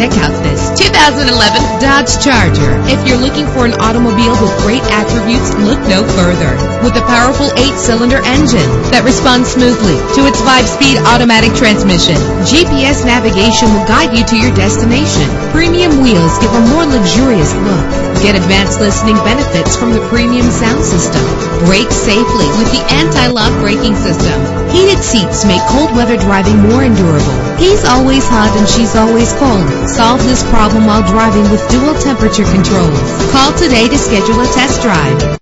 Check out this 2011 Dodge Charger. If you're looking for an automobile with great attributes, look no further. With a powerful eight-cylinder engine that responds smoothly to its five-speed automatic transmission, GPS navigation will guide you to your destination. Premium wheels give a more luxurious look. Get advanced listening benefits from the premium sound system. Brake safely with the anti-lock braking system. Heated seats make cold weather driving more endurable. He's always hot and she's always cold. Solve this problem while driving with dual temperature controls. Call today to schedule a test drive.